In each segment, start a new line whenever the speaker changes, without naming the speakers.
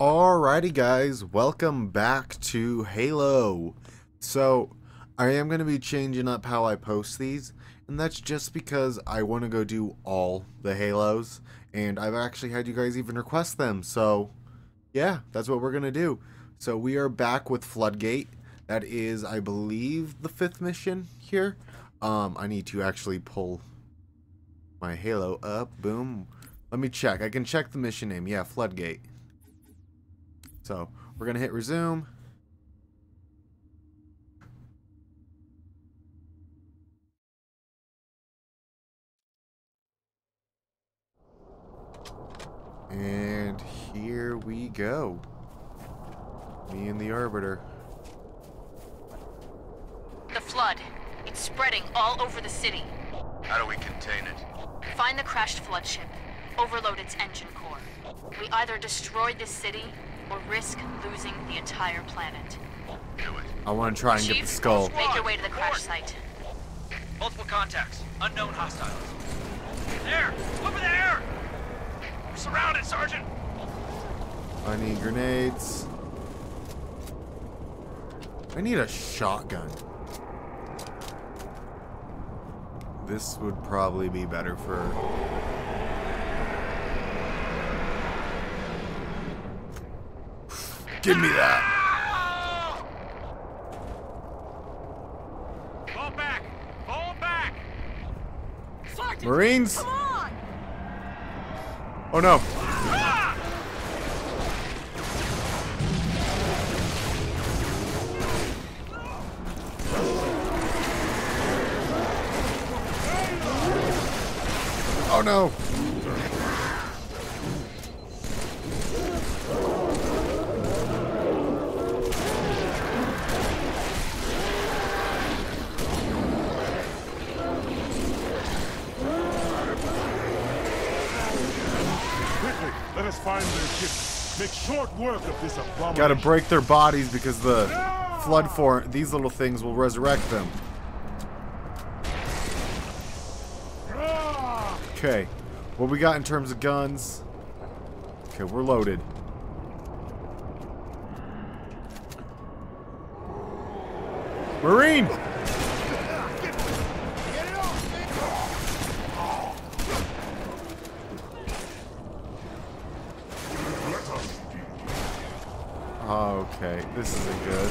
Alrighty guys, welcome back to Halo. So, I am going to be changing up how I post these, and that's just because I want to go do all the Halos, and I've actually had you guys even request them, so yeah, that's what we're going to do. So we are back with Floodgate. That is, I believe, the fifth mission here. Um, I need to actually pull my Halo up. Boom. Let me check. I can check the mission name. Yeah, Floodgate. So we're going to hit resume. And here we go. Me and the Arbiter.
The flood. It's spreading all over the city.
How do we contain it?
Find the crashed flood ship. Overload its engine core. We either destroy this city or risk losing the entire planet.
I want to try and get the skull.
Make your way to the crash site.
Multiple contacts. Unknown hostiles. There! Over there! We're surrounded, Sergeant!
I need grenades. I need a shotgun. This would probably be better for... Give me that!
Fall back! Fall back! Sergeant!
Marines?
Come on!
Oh no.
Ah!
Oh no.
Quickly, let us find their ship. Make short work of this abomination.
Gotta break their bodies because the flood for these little things will resurrect them. Okay. What we got in terms of guns? Okay, we're loaded. Marine! Okay, this isn't good.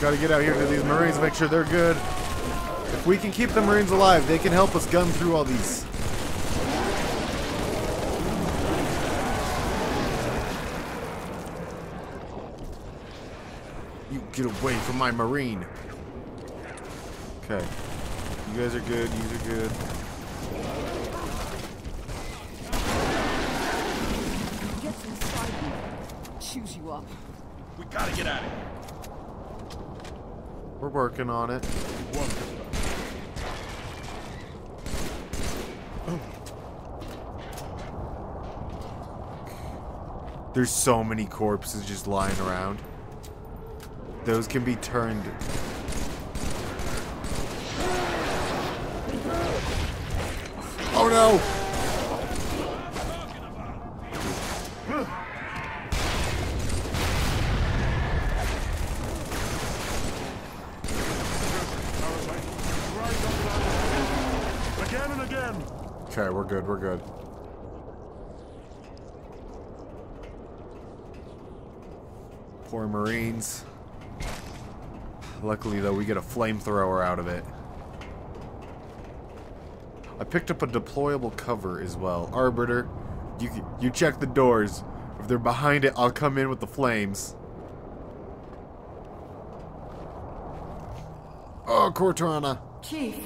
Gotta get out here to these Marines, make sure they're good. If we can keep the Marines alive, they can help us gun through all these. You get away from my Marine. Okay. You guys are good, you are good.
Gets inside you, chews you up.
We gotta get out of here.
We're working on it. There's so many corpses just lying around. Those can be turned. Oh
Again and again.
Okay, we're good, we're good. Poor Marines. Luckily, though, we get a flamethrower out of it. I picked up a deployable cover as well. Arbiter, you you check the doors. If they're behind it, I'll come in with the flames. Oh, Cortana.
Chief,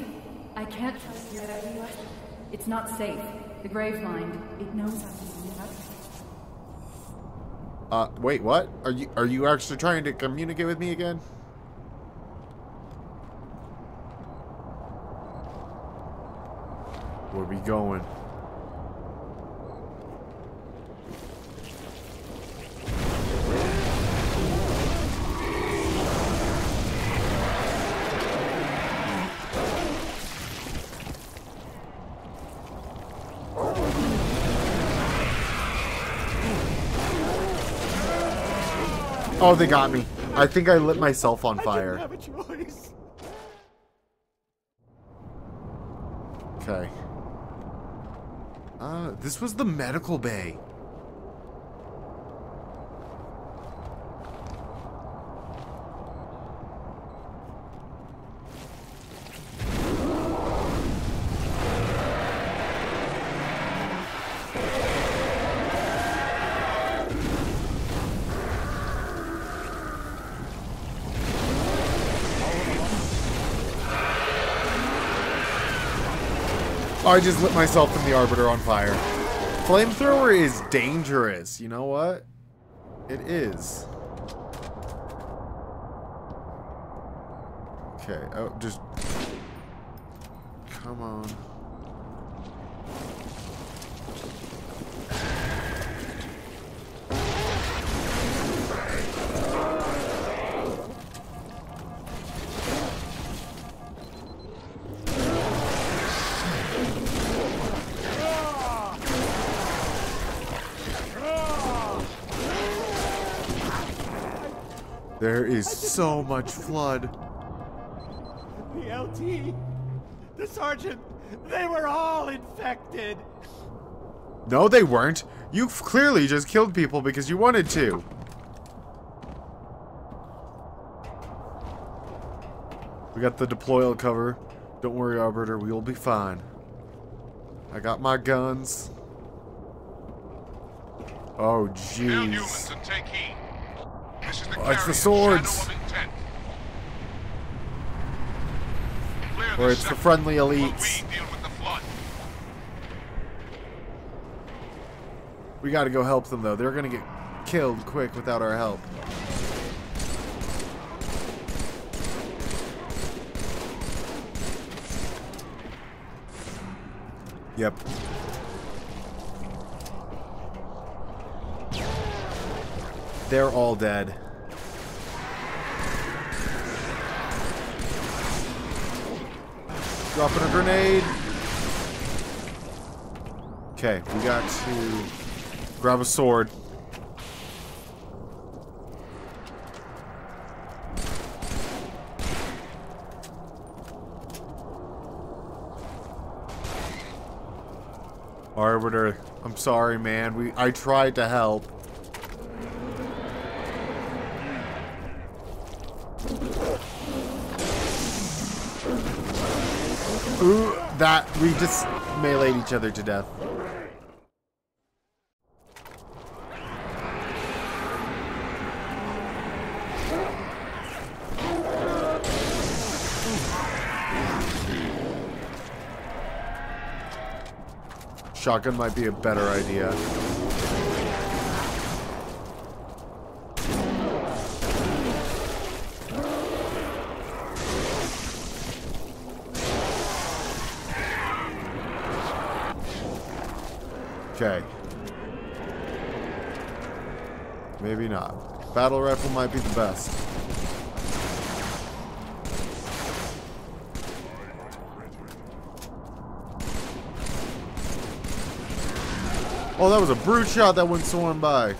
I can't trust you. It's not safe. The Gravemind, it knows how to do that.
Uh, wait, what? Are you are you actually trying to communicate with me again? Where we going? Oh, they got me. I think I lit myself on fire. This was the medical bay. I just lit myself and the Arbiter on fire. Flamethrower is dangerous. You know what? It is. Okay. Oh, just... Come on. There is so much flood.
The LT, the sergeant, they were all infected.
No, they weren't. You clearly just killed people because you wanted to. We got the deployal cover. Don't worry, Arbiter. We will be fine. I got my guns. Oh,
Kill humans
jeez.
And take heed. This is the
Oh, it's the swords.
Shadow of Intent. Clear
Or it's the friendly elites.
We deal with the flood.
We gotta go help them, though. They're gonna get killed quick without our help. Yep. They're all dead. Dropping a grenade. Okay, we got to grab a sword. Arbiter, I'm sorry, man. We I tried to help. Ooh, that we just meleeed each other to death. Shotgun might be a better idea. Okay. Maybe not. Battle rifle might be the best. Oh, that was a brute shot that went soaring by.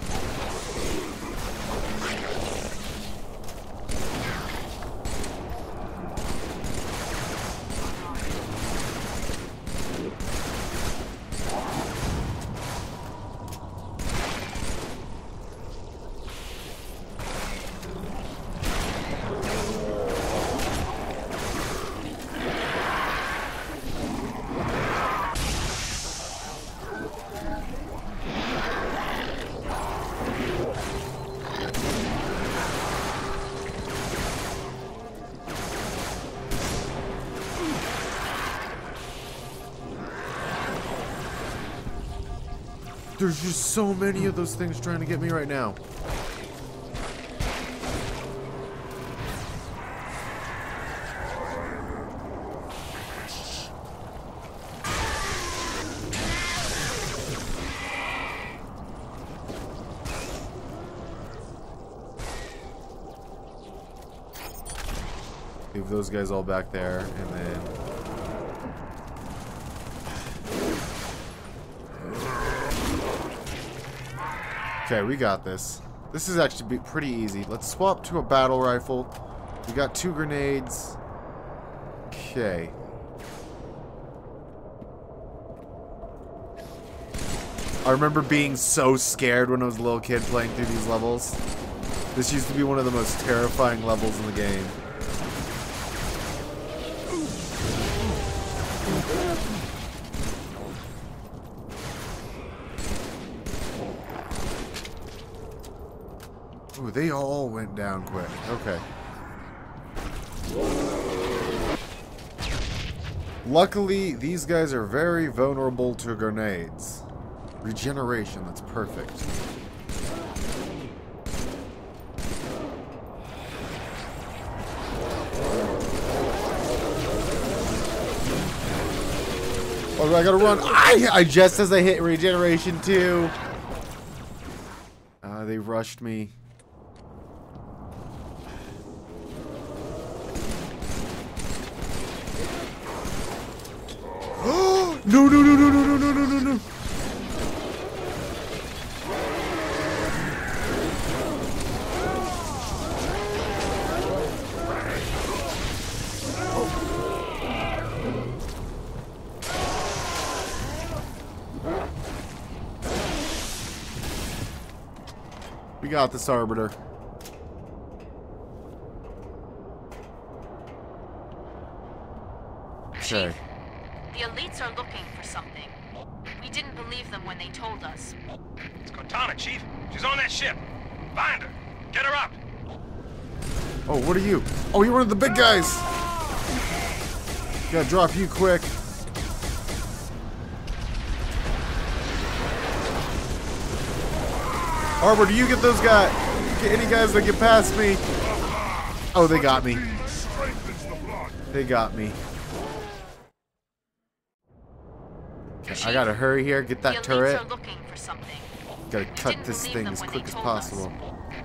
There's just so many of those things trying to get me right now. Leave those guys all back there, and then Okay, we got this. This is actually be pretty easy. Let's swap to a battle rifle. We got two grenades. Okay. I remember being so scared when I was a little kid playing through these levels. This used to be one of the most terrifying levels in the game. They all went down quick. Okay. Luckily, these guys are very vulnerable to grenades. Regeneration, that's perfect. Oh, I gotta run. I, I just as I hit regeneration too. Uh, they rushed me. We got this arbiter. Okay.
Chief, the elites are looking for something. We didn't believe them when they told us.
It's Cortana, Chief. She's on that ship. Find her. Get her up.
Oh, what are you? Oh, you're one of the big guys. Gotta drop you quick. Arbor, do you get those guys? Get any guys that get past me? Oh, they got me.
Strengthens the blood.
They got me. Okay, I gotta hurry here. Get that turret.
are looking for something.
Gotta cut this thing as quick as possible.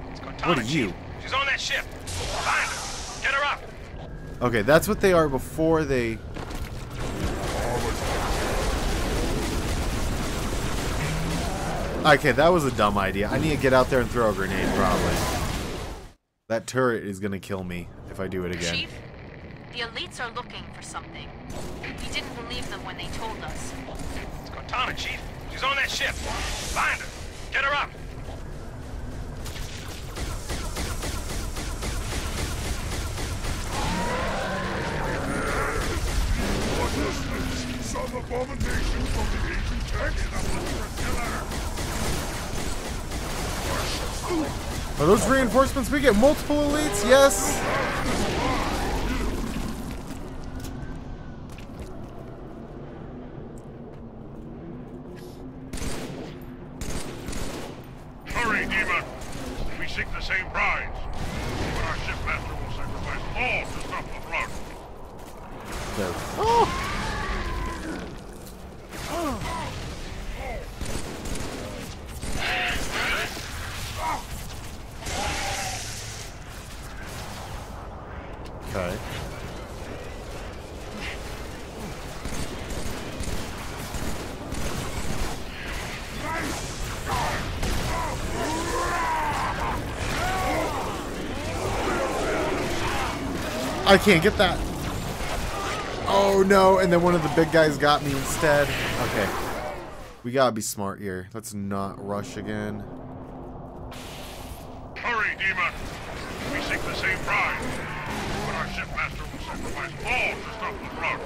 It's Cortana,
What are you?
She's on that ship. Find her. Get her up.
Okay, that's what they are before they. Okay, that was a dumb idea. I need to get out there and throw a grenade, probably. That turret is gonna kill me if I do it again.
Chief, the elites are looking for something. We didn't believe them when they told us.
It's Cortana, Chief. She's on that ship. Find her. Get her up.
What is this? Some abomination from the ancient text?
Are those reinforcements? We get multiple elites? Yes.
Hurry, Demon. We seek the same prize. But our shipmaster will sacrifice all to stop the flood.
There. Oh. Okay. I can't get that. Oh no, and then one of the big guys got me instead. Okay. We gotta be smart here. Let's not rush again.
Hurry, Demon. We seek the same prize. But our shipmaster will sacrifice all to stop the flood.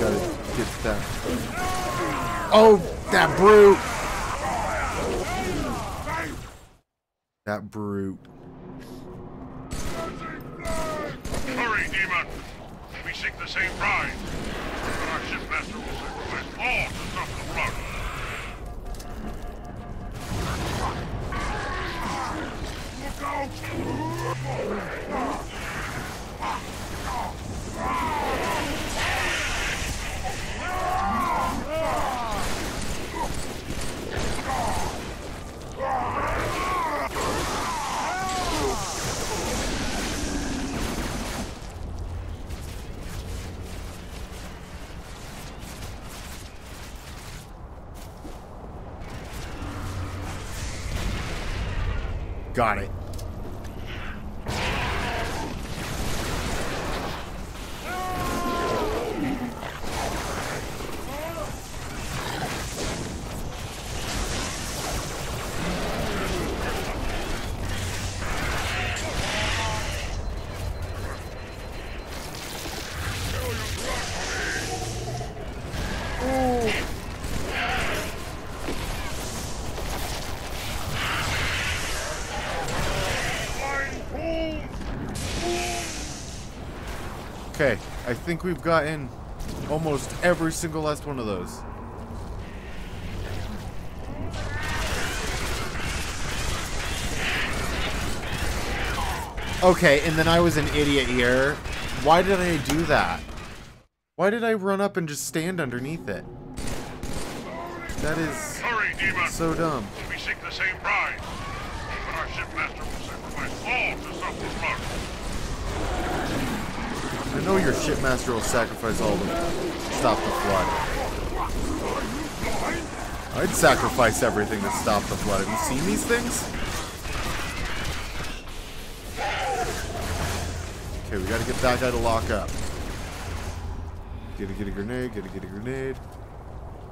Gotta get that. Oh, that brute! That brute.
Hurry, Demon. We seek the same prize. But our shipmaster will sacrifice all
Got it. I think we've gotten almost every single last one of those. Okay, and then I was an idiot here. Why did I do that? Why did I run up and just stand underneath it? That is
Hurry,
so dumb.
We seek the same prize. But our shipmaster will sacrifice all to stop the flood.
I know your shipmaster will sacrifice all to stop the flood. I'd sacrifice everything to stop the flood. Have you seen these things? Okay, we gotta get that guy to lock up. Gotta get a grenade, gotta get a grenade.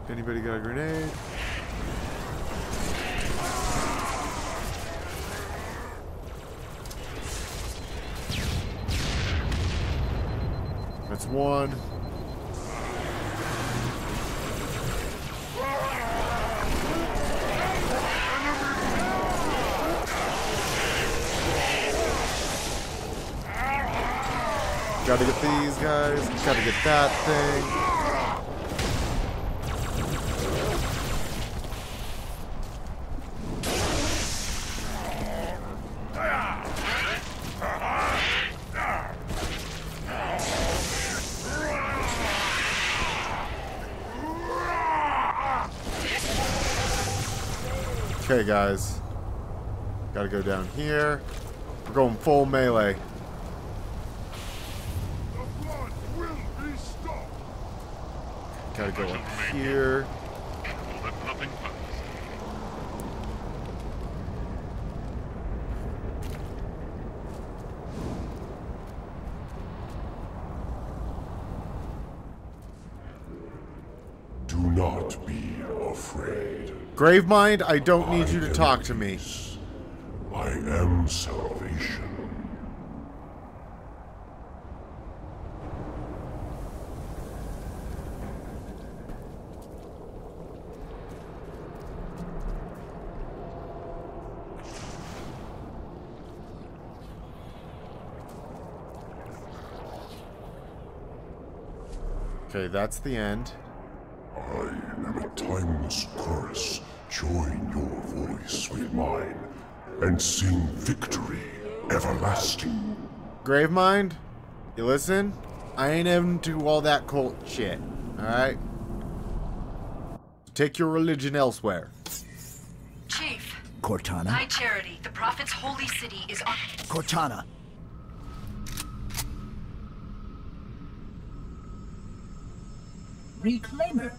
Anybody got a grenade? That's one. Gotta get these guys. Gotta get that thing. Guys. Gotta go down here. We're going full melee.
The will be.
Gotta go up here.
Do not be afraid.
Gravemind, I don't need you to talk to me.
I am salvation.
Okay, that's the end.
I am a timeless chorus. Join your voice with mine and sing victory everlasting.
Gravemind, you listen? I ain't into all that cult shit. Alright? Take your religion elsewhere.
Chief,
Cortana?
High Charity, the Prophet's holy city is on.
Cortana.
Reclaimer.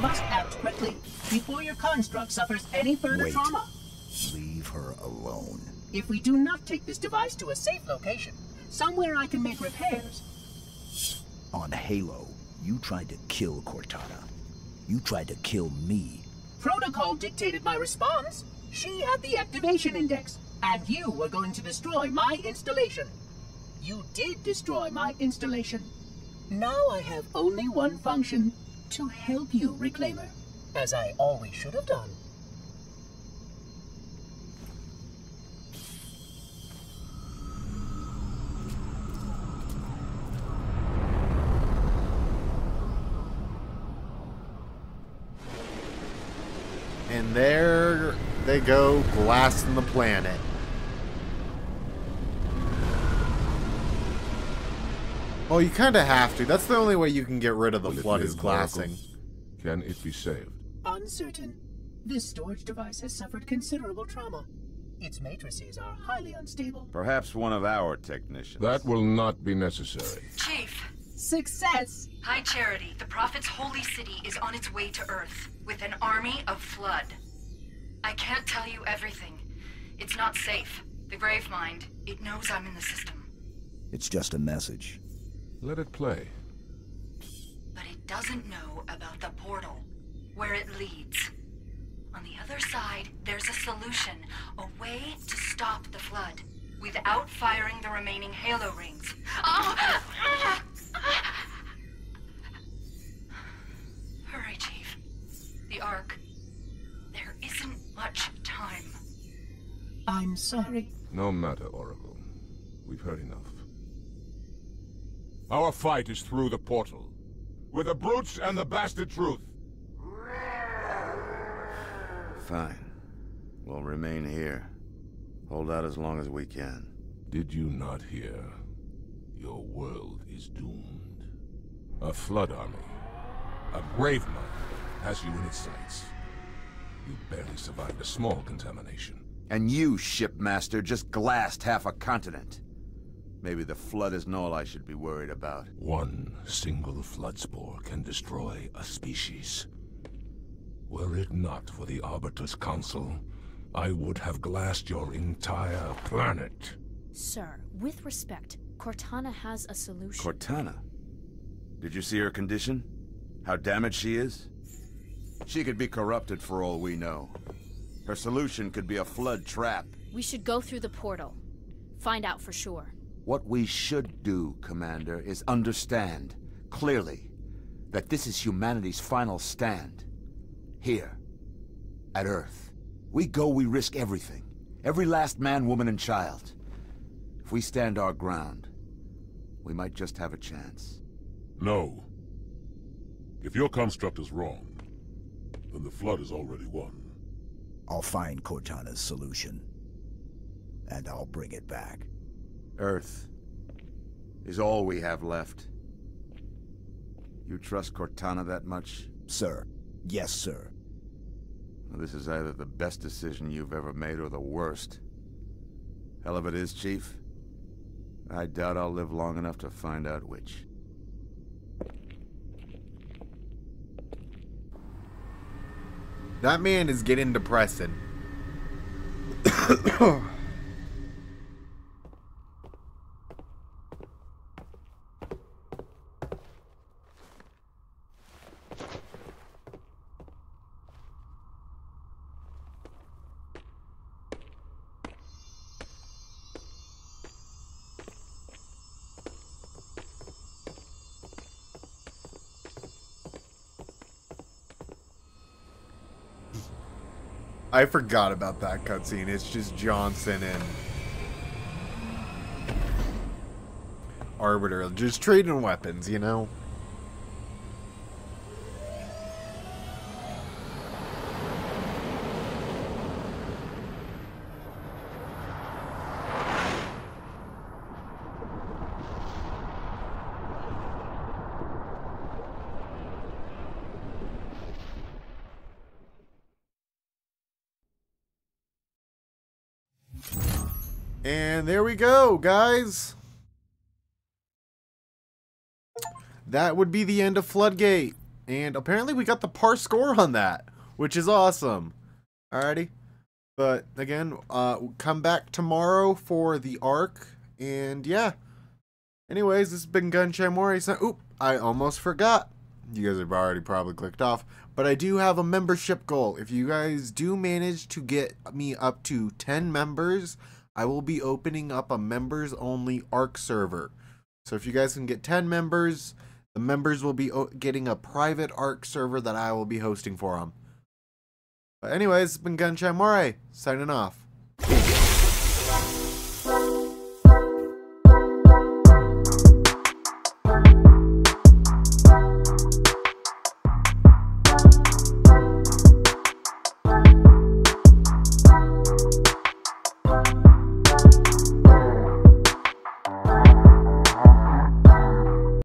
Must act quickly before your construct suffers any further
Wait.
trauma.
Leave her alone.
If we do not take this device to a safe location, somewhere I can make repairs,
On Halo, you tried to kill Cortana. You tried to kill me.
protocol dictated my response. She had the activation index, and you were going to destroy my installation. You did destroy my installation. Now I have only one function to help you, Reclaimer, as I always should have done.
And there they go, blasting the planet. Well, you kind of have to. That's the only way you can get rid of the
Will
flood
live,
is glassing.
Can it be saved?
Uncertain. This storage device has suffered considerable trauma. Its matrices are highly unstable.
Perhaps one of our technicians.
That will not be necessary.
Chief,
Success!
High Charity, the Prophet's holy city is on its way to Earth with an army of Flood.
I can't tell you everything. It's not safe. The Gravemind, it knows I'm in the system.
It's just a message.
Let it play.
But it doesn't know about the portal, where it leads. On the other side, there's a solution, a way to stop the flood, without firing the remaining Halo rings. Oh! Hurry, Chief. The Ark. There isn't much time.
I'm sorry.
No matter, Oracle. We've heard enough. Our fight is through the portal. With the brutes and the bastard truth.
Fine. We'll remain here. Hold out as long as we can.
Did you not hear? Your world is doomed. A flood army. A Gravemind has you in its sights. You barely survived a small contamination.
And you, shipmaster, just glassed half a continent. Maybe the flood isn't all I should be worried about.
One single flood spore can destroy a species. Were it not for the Arbiter's counsel, I would have glassed your entire planet.
Sir, with respect, Cortana has a solution.
Cortana? Did you see her condition? How damaged she is? She could be corrupted for all we know. Her solution could be a flood trap.
We should go through the portal. Find out for sure.
What we should do, Commander, is understand, clearly, that this is humanity's final stand. Here. At Earth. We go, we risk everything. Every last man, woman, and child. If we stand our ground, we might just have a chance.
No. If your construct is wrong, then the Flood is already won.
I'll find Cortana's solution. And I'll bring it back.
Earth is all we have left. You trust Cortana that much?
Sir. Yes, sir.
Well, this is either the best decision you've ever made or the worst. Hell of it is, Chief. I doubt I'll live long enough to find out which.
That man is getting depressing. I forgot about that cutscene. It's just Johnson and Arbiter just trading weapons, you know? And there we go, guys. That would be the end of Floodgate. And apparently we got the par score on that, which is awesome. Alrighty. But again, uh, come back tomorrow for the Ark. And yeah. Anyways, this has been GunShyMoray. So, oop, I almost forgot. You guys have already probably clicked off. But I do have a membership goal. If you guys do manage to get me up to 10 members, I will be opening up a members only ARK server. So if you guys can get 10 members, the members will be getting a private ARK server that I will be hosting for them. But anyways, it's been Moray, signing off.